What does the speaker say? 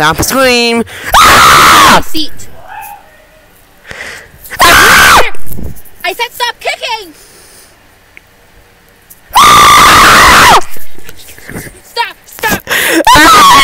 stop scream. Ah! Seat. Ah! I said stop kicking. Ah! Stop! Stop! Ah!